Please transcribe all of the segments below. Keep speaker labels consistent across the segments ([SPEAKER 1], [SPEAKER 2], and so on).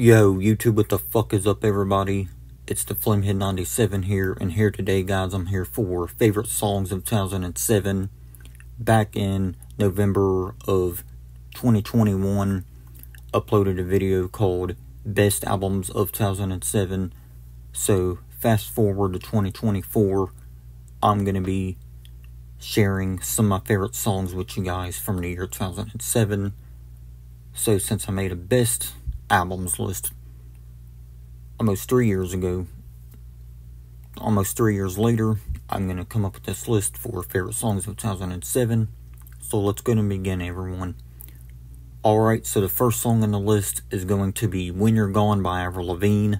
[SPEAKER 1] Yo, YouTube, what the fuck is up, everybody? It's the Flamehead97 here, and here today, guys, I'm here for favorite songs of 2007. Back in November of 2021, uploaded a video called Best Albums of 2007. So, fast forward to 2024, I'm gonna be sharing some of my favorite songs with you guys from the year 2007. So, since I made a best albums list almost three years ago. Almost three years later, I'm going to come up with this list for favorite songs of 2007. So let's go and begin, everyone. Alright, so the first song on the list is going to be When You're Gone by Avril Lavigne.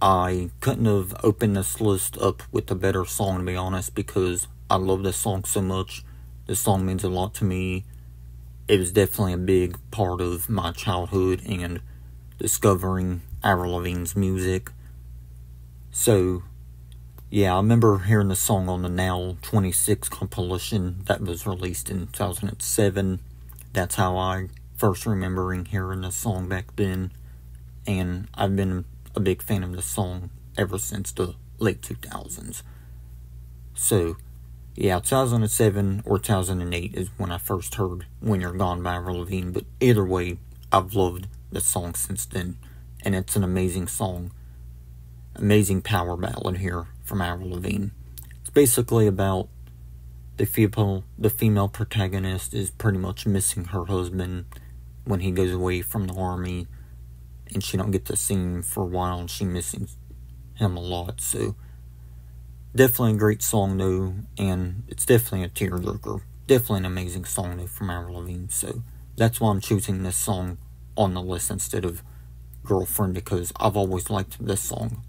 [SPEAKER 1] I couldn't have opened this list up with a better song, to be honest, because I love this song so much. This song means a lot to me it was definitely a big part of my childhood and discovering Avril Lavigne's music. So, yeah, I remember hearing the song on the Now 26 compilation that was released in 2007. That's how I first remembering hearing the song back then. And I've been a big fan of the song ever since the late 2000s. So, yeah, 2007 or 2008 is when I first heard When You're Gone by Avril Lavigne, but either way, I've loved the song since then, and it's an amazing song. Amazing power ballad here from Avril Lavigne. It's basically about the female, the female protagonist is pretty much missing her husband when he goes away from the army, and she don't get to see him for a while, and she misses him a lot, so Definitely a great song though, and it's definitely a tearjerker. Definitely an amazing song though from Avril Lavigne. So that's why I'm choosing this song on the list instead of Girlfriend because I've always liked this song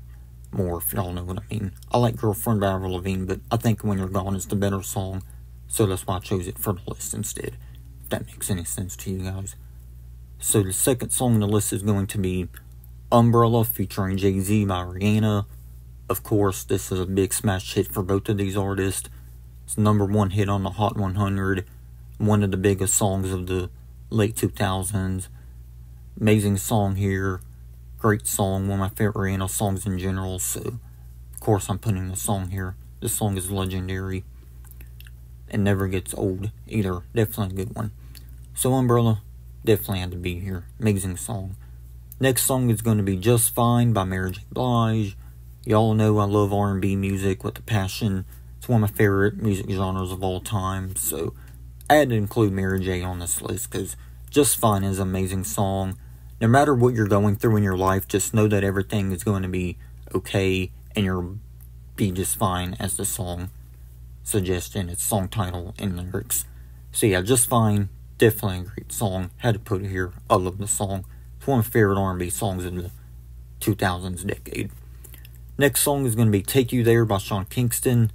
[SPEAKER 1] more, if y'all know what I mean. I like Girlfriend by Avril Lavigne, but I think When You're Gone is the better song, so that's why I chose it for the list instead. If that makes any sense to you guys. So the second song on the list is going to be Umbrella featuring Jay Z by Rihanna. Of course, this is a big smash hit for both of these artists. It's number one hit on the Hot 100, one of the biggest songs of the late 2000s. Amazing song here, great song, one of my favorite Rihanna songs in general. So, of course, I'm putting the song here. This song is legendary and never gets old either. Definitely a good one. So, Umbrella definitely had to be here. Amazing song. Next song is going to be Just Fine by Mary J. Blige. Y'all know I love R&B music with a passion. It's one of my favorite music genres of all time. So I had to include Mary J on this list because Just Fine is an amazing song. No matter what you're going through in your life, just know that everything is going to be okay and you'll be just fine as the song suggests in its song title and lyrics. So yeah, Just Fine, definitely a great song. Had to put it here. I love the song. It's one of my favorite R&B songs of the 2000s decade. Next song is going to be Take You There by Sean Kingston.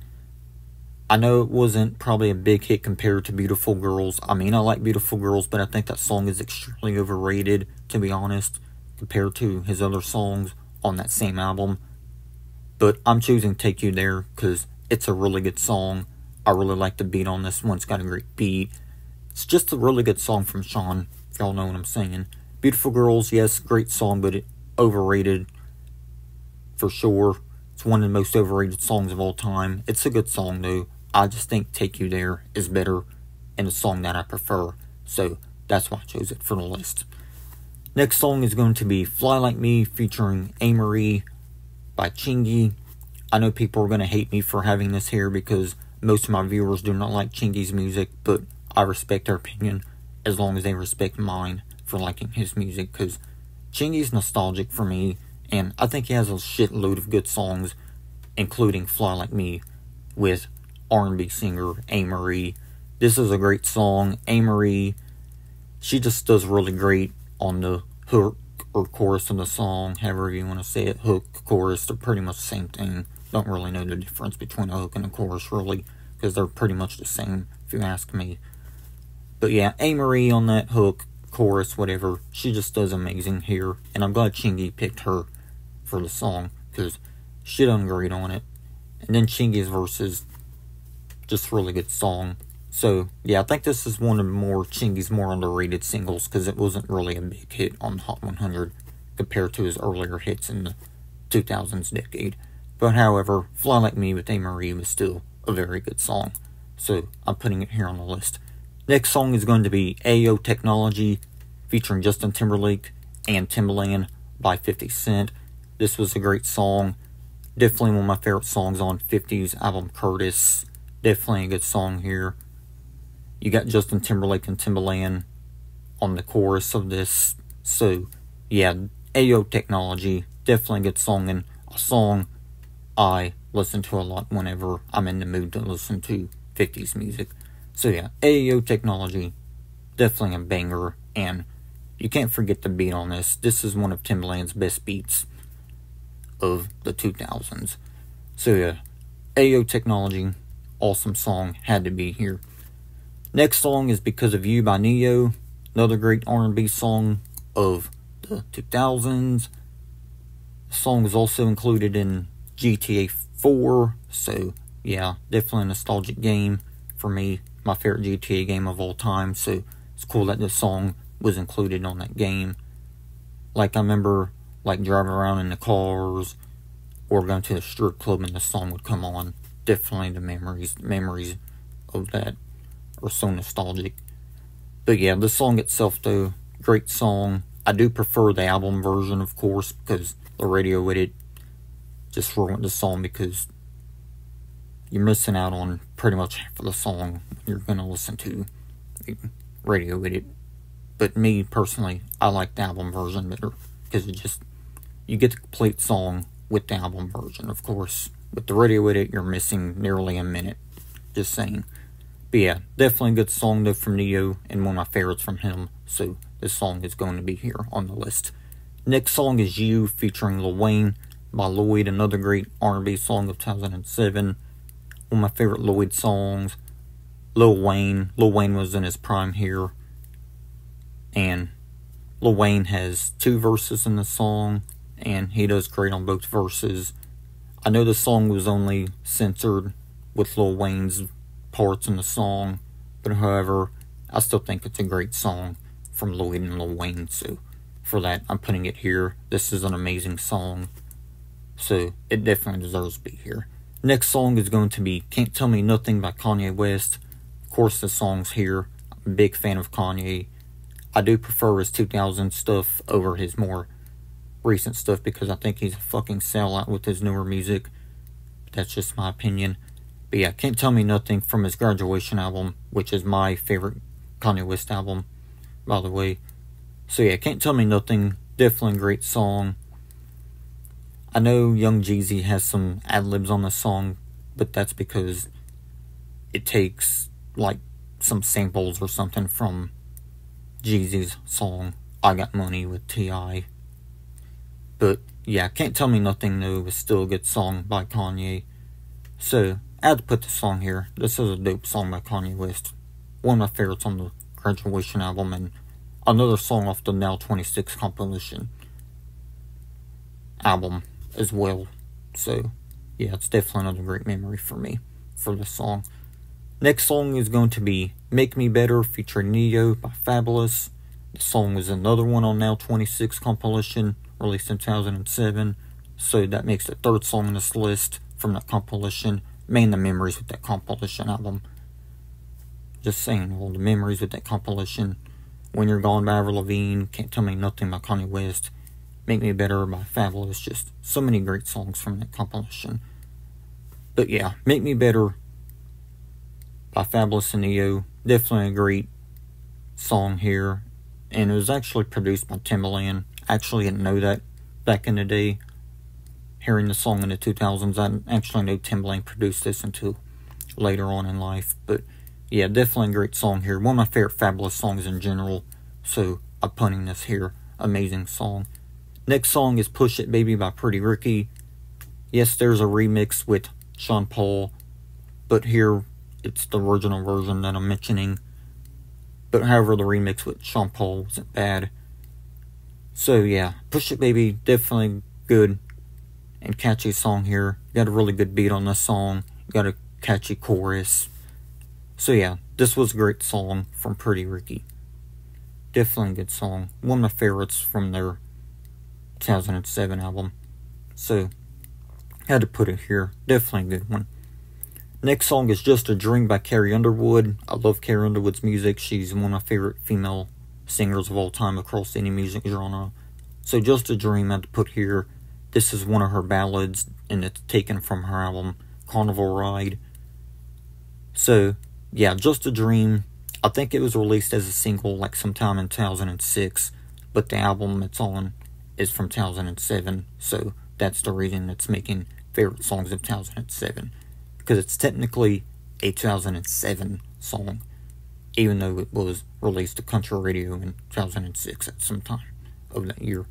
[SPEAKER 1] I know it wasn't probably a big hit compared to Beautiful Girls. I mean, I like Beautiful Girls, but I think that song is extremely overrated, to be honest, compared to his other songs on that same album. But I'm choosing Take You There because it's a really good song. I really like the beat on this one. It's got a great beat. It's just a really good song from Sean, if y'all know what I'm saying. Beautiful Girls, yes, great song, but it overrated for sure. It's one of the most overrated songs of all time. It's a good song though. I just think Take You There is better and a song that I prefer. So that's why I chose it for the list. Next song is going to be Fly Like Me featuring Amerie by Chingy. I know people are going to hate me for having this here because most of my viewers do not like Chingy's music, but I respect their opinion as long as they respect mine for liking his music because Chingy's nostalgic for me and I think he has a shitload of good songs, including Fly Like Me with R&B singer Amerie. This is a great song. Amerie, she just does really great on the hook or chorus of the song, however you want to say it. Hook, chorus, they're pretty much the same thing. Don't really know the difference between a hook and a chorus, really, because they're pretty much the same, if you ask me. But yeah, Amerie on that hook, chorus, whatever, she just does amazing here, and I'm glad Chingy picked her for the song because she done great on it. And then Chingy's verse is just really good song. So yeah, I think this is one of more Chingy's more underrated singles because it wasn't really a big hit on Hot 100 compared to his earlier hits in the 2000s decade. But however, Fly Like Me with Amerie was still a very good song. So I'm putting it here on the list. Next song is going to be Ayo Technology featuring Justin Timberlake and Timbaland by 50 Cent. This was a great song. Definitely one of my favorite songs on 50's album Curtis. Definitely a good song here. You got Justin Timberlake and Timbaland on the chorus of this. So, yeah, Ayo Technology, definitely a good song and a song I listen to a lot whenever I'm in the mood to listen to 50s music. So, yeah, Ayo Technology, definitely a banger and you can't forget the beat on this. This is one of Timbaland's best beats of the 2000s. So yeah, Ayo Technology, awesome song, had to be here. Next song is Because of You by Ne-Yo, another great R&B song of the 2000s. The song was also included in GTA 4, so yeah, definitely a nostalgic game for me. My favorite GTA game of all time, so it's cool that this song was included on that game. Like I remember like driving around in the cars or going to the strip club and the song would come on. Definitely the memories memories of that are so nostalgic. But yeah, the song itself though, great song. I do prefer the album version of course because the radio edit just ruined the song because you're missing out on pretty much half of the song you're gonna listen to radio edit but me personally, I like the album version better because it just you get the complete song with the album version, of course. With the radio edit, you're missing nearly a minute. Just saying. But yeah, definitely a good song though from Ne-Yo and one of my favorites from him. So this song is going to be here on the list. Next song is You featuring Lil Wayne by Lloyd, another great R&B song of 2007. One of my favorite Lloyd songs. Lil Wayne. Lil Wayne was in his prime here and Lil Wayne has two verses in the song, and he does great on both verses. I know the song was only censored with Lil Wayne's parts in the song, but however, I still think it's a great song from Lloyd and Lil Wayne, so for that, I'm putting it here. This is an amazing song, so it definitely deserves to be here. Next song is going to be Can't Tell Me Nothing by Kanye West. Of course, the song's here. I'm a big fan of Kanye. I do prefer his 2000 stuff over his more recent stuff because I think he's a fucking sellout with his newer music. But that's just my opinion. But yeah, Can't Tell Me Nothing from his graduation album, which is my favorite Kanye West album, by the way. So yeah, Can't Tell Me Nothing, definitely great song. I know Young Jeezy has some ad libs on the song, but that's because it takes like some samples or something from Jeezy's song I Got Money with T.I. But yeah, Can't Tell Me Nothing New is still a good song by Kanye. So I had to put the song here. This is a dope song by Kanye West. One of my favorites on the graduation album and another song off the Now 26 compilation album as well. So yeah, it's definitely another great memory for me for this song. Next song is going to be Make Me Better featuring Ne-Yo by Fabolous. The song was another one on Now 26 compilation released in 2007. So that makes the third song on this list from that compilation. Man, the memories with that compilation album. Just saying, all the memories with that compilation. When You're Gone by Avril Lavigne, Can't Tell Me Nothing by Kanye West, Make Me Better by Fabolous. Just so many great songs from that compilation. But yeah, Make Me Better by Fabolous and Ne-Yo. Definitely a great song here. And it was actually produced by Timbaland. Actually didn't know that back in the day. Hearing the song in the 2000s, I actually know Timbaland produced this until later on in life. But yeah, definitely a great song here. One of my favorite Fabolous songs in general. So I'm putting this here. Amazing song. Next song is Push It Baby by Pretty Ricky. Yes, there's a remix with Sean Paul. But here it's the original version that I'm mentioning. But however, the remix with Sean Paul wasn't bad. So yeah, Push It Baby, definitely good and catchy song here. Got a really good beat on this song. Got a catchy chorus. So yeah, this was a great song from Pretty Ricky. Definitely a good song. One of my favorites from their 2007 album. So, had to put it here. Definitely a good one. Next song is Just a Dream by Carrie Underwood. I love Carrie Underwood's music. She's one of my favorite female singers of all time across any music genre. So, Just a Dream I had to put here. This is one of her ballads, and it's taken from her album Carnival Ride. So, yeah, Just a Dream. I think it was released as a single like sometime in 2006, but the album it's on is from 2007, so that's the reason it's making favorite songs of 2007 because it's technically a 2007 song, even though it was released to country radio in 2006 at some time of that year.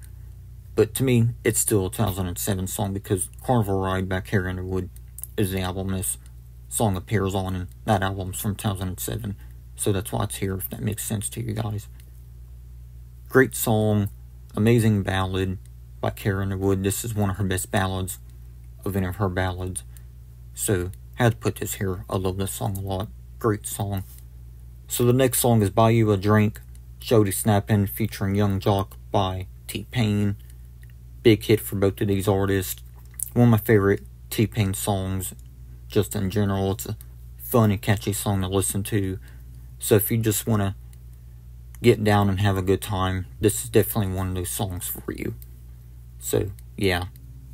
[SPEAKER 1] But to me, it's still a 2007 song because Carnival Ride by Carrie Underwood is the album this song appears on, and that album's from 2007. So that's why it's here, if that makes sense to you guys. Great song, amazing ballad by Carrie Underwood. This is one of her best ballads of any of her ballads. So, had to put this here. I love this song a lot. Great song. So, the next song is Buy You a Drink, Jody Snappin, featuring Young Joc by T Pain. Big hit for both of these artists. One of my favorite T Pain songs just in general. It's a fun and catchy song to listen to. So if you just want to get down and have a good time, this is definitely one of those songs for you. So, yeah,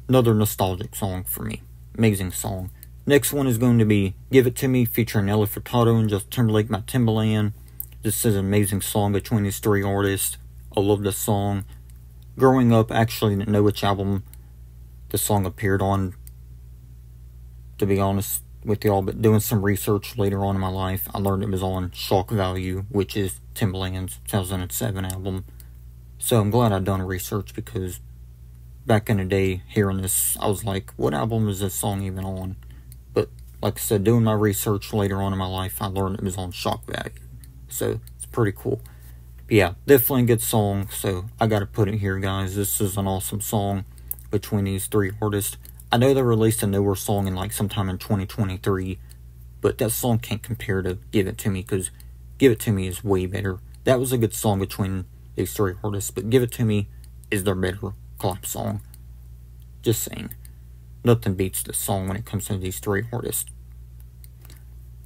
[SPEAKER 1] another nostalgic song for me. Amazing song. Next one is going to be Give It To Me featuring Nelly Furtado and Justin Timberlake by Timbaland. This is an amazing song between these three artists. I love this song. Growing up, actually didn't know which album the song appeared on to be honest with y'all, but doing some research later on in my life, I learned it was on Shock Value, which is Timbaland's 2007 album. So I'm glad I done a research because back in the day, hearing this, I was like, what album is this song even on? Like I said, doing my research later on in my life, I learned it was on Shock Value. So it's pretty cool. But yeah, definitely a good song. So I got to put it here, guys. This is an awesome song between these three artists. I know they released a newer song in like sometime in 2023, but that song can't compare to Give It To Me because Give It To Me is way better. That was a good song between these three artists, but Give It To Me is their better collab song. Just saying. Nothing beats the song when it comes to these three artists.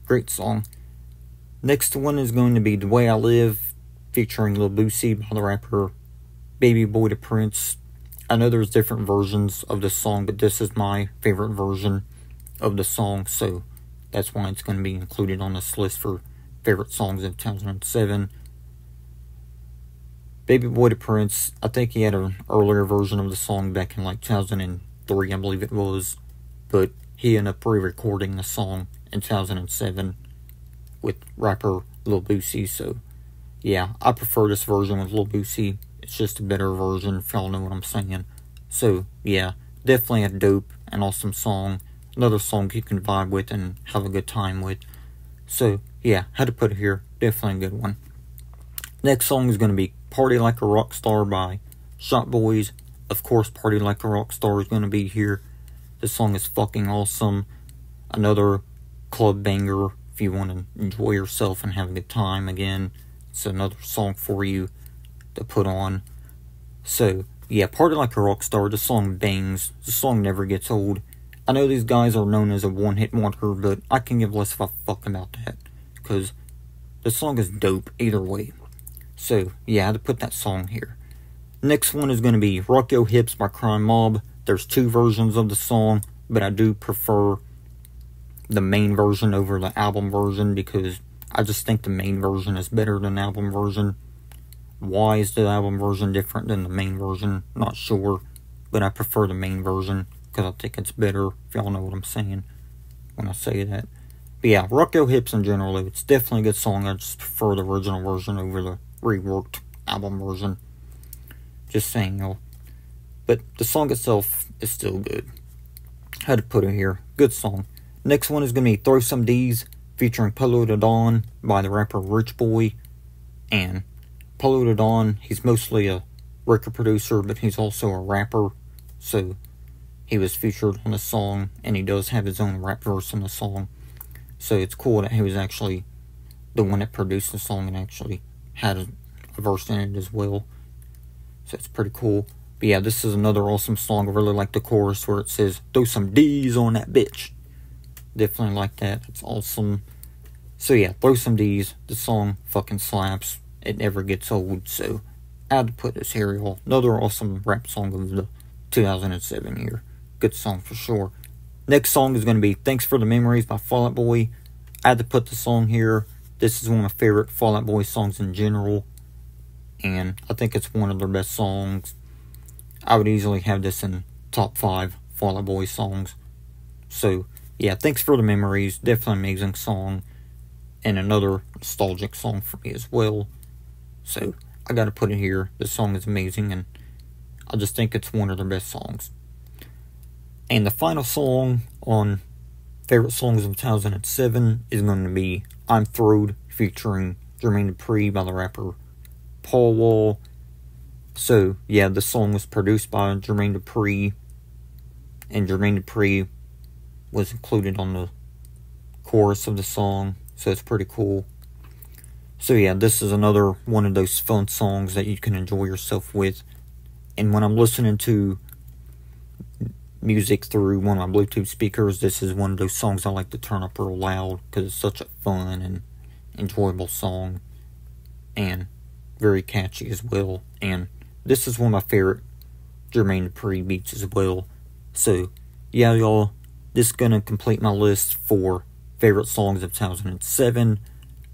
[SPEAKER 1] Great song. Next one is going to be The Way I Live, featuring Lil Boosie by the rapper Baby Boy the Prince. I know there's different versions of this song, but this is my favorite version of the song, so that's why it's going to be included on this list for favorite songs of 2007. Baby Boy the Prince, I think he had an earlier version of the song back in like 2003, I believe it was, but he ended up re recording the song in 2007 with rapper Lil Boosie, so yeah, I prefer this version with Lil Boosie it's just a better version, if y'all know what I'm saying. So, yeah, definitely a dope and awesome song. Another song you can vibe with and have a good time with. So, yeah, had to put it here. Definitely a good one. Next song is going to be Party Like a Rock Star by Shop Boyz. Of course, Party Like a Rock Star is going to be here. This song is fucking awesome. Another club banger if you want to enjoy yourself and have a good time again. It's another song for you to put on. So, yeah, Party Like a Rock Star, the song bangs. The song never gets old. I know these guys are known as a one hit wonder, but I can give less of a fuck about that. Because the song is dope either way. So, yeah, I had to put that song here. Next one is going to be Rock Your Hips by Crime Mob. There's two versions of the song, but I do prefer the main version over the album version because I just think the main version is better than album version. Why is the album version different than the main version? Not sure, but I prefer the main version because I think it's better. If y'all know what I'm saying when I say that. But yeah, Rock Your Hips in general, it's definitely a good song. I just prefer the original version over the reworked album version. Just saying, though. But the song itself is still good. Had to put it here. Good song. Next one is going to be Throw Some D's featuring Polow da Don by the rapper Rich Boy and Polow da Don, he's mostly a record producer, but he's also a rapper. So he was featured on the song, and he does have his own rap verse in the song. So it's cool that he was actually the one that produced the song and actually had a, a verse in it as well. So it's pretty cool. But yeah, this is another awesome song. I really like the chorus where it says, throw some D's on that bitch. Definitely like that. It's awesome. So yeah, throw some D's. The song fucking slaps. It never gets old. So I had to put this here, y'all. Another awesome rap song of the 2007 year. Good song for sure. Next song is going to be Thanks for the Memories by Fall Out Boy. I had to put the song here. This is one of my favorite Fall Out Boy songs in general. And I think it's one of their best songs. I would easily have this in top five Fall Out Boy songs. So, yeah, thanks for the memories. Definitely amazing song. And another nostalgic song for me as well. So, I gotta put it here. This song is amazing, and I just think it's one of their best songs. And the final song on favorite songs of 2007 is going to be I'm Throwed featuring Jermaine Dupri by the rapper Paul Wall so, yeah, the song was produced by Jermaine Dupri, and Jermaine Dupri was included on the chorus of the song, so it's pretty cool. So, yeah, this is another one of those fun songs that you can enjoy yourself with. And when I'm listening to music through one of my Bluetooth speakers, this is one of those songs I like to turn up real loud because it's such a fun and enjoyable song and very catchy as well. And this is one of my favorite Jermaine Dupri beats as well. So, yeah, y'all, this is going to complete my list for favorite songs of 2007.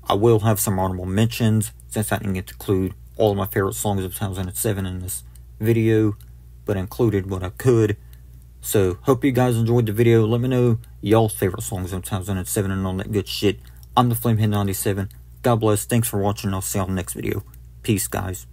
[SPEAKER 1] I will have some honorable mentions since I didn't get to include all of my favorite songs of 2007 in this video, but included what I could. So, hope you guys enjoyed the video. Let me know y'all's favorite songs of 2007 and all that good shit. I'm the Flamehead97. God bless. Thanks for watching. I'll see y'all the next video. Peace, guys.